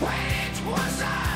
Which was I?